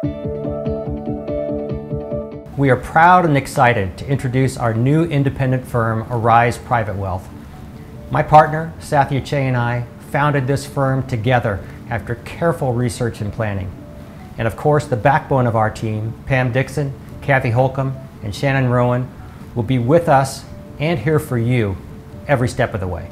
We are proud and excited to introduce our new independent firm, Arise Private Wealth. My partner, Sathya Che, and I founded this firm together after careful research and planning. And of course, the backbone of our team, Pam Dixon, Kathy Holcomb, and Shannon Rowan, will be with us and here for you every step of the way.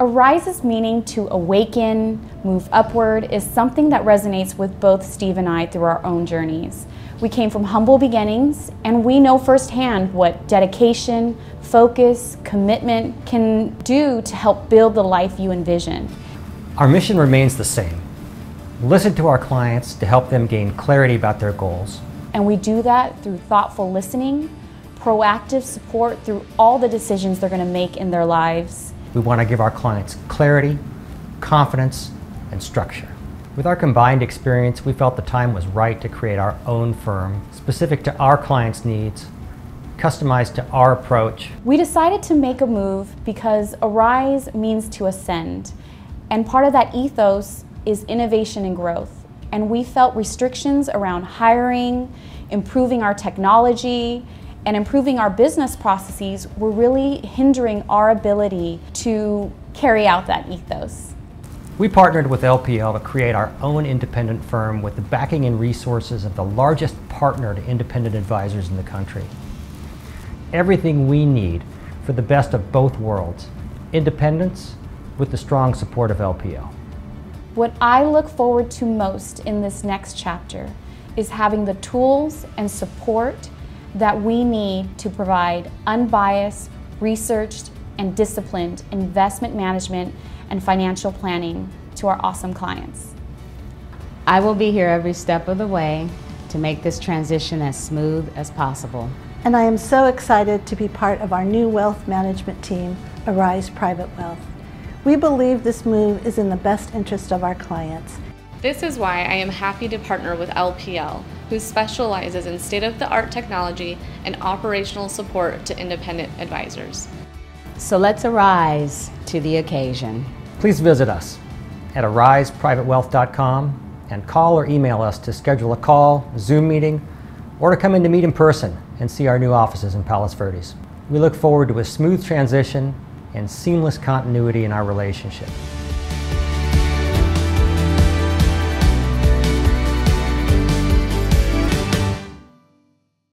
Arise's meaning to awaken, move upward, is something that resonates with both Steve and I through our own journeys. We came from humble beginnings, and we know firsthand what dedication, focus, commitment can do to help build the life you envision. Our mission remains the same. Listen to our clients to help them gain clarity about their goals. And we do that through thoughtful listening, proactive support through all the decisions they're going to make in their lives. We want to give our clients clarity, confidence, and structure. With our combined experience, we felt the time was right to create our own firm, specific to our clients' needs, customized to our approach. We decided to make a move because Arise means to ascend. And part of that ethos is innovation and growth. And we felt restrictions around hiring, improving our technology, and improving our business processes were really hindering our ability to carry out that ethos. We partnered with LPL to create our own independent firm with the backing and resources of the largest partner to independent advisors in the country. Everything we need for the best of both worlds, independence with the strong support of LPL. What I look forward to most in this next chapter is having the tools and support that we need to provide unbiased, researched, and disciplined investment management and financial planning to our awesome clients. I will be here every step of the way to make this transition as smooth as possible. And I am so excited to be part of our new wealth management team, Arise Private Wealth. We believe this move is in the best interest of our clients. This is why I am happy to partner with LPL, who specializes in state-of-the-art technology and operational support to independent advisors. So let's arise to the occasion. Please visit us at ariseprivatewealth.com and call or email us to schedule a call, Zoom meeting, or to come in to meet in person and see our new offices in Palos Verdes. We look forward to a smooth transition and seamless continuity in our relationship.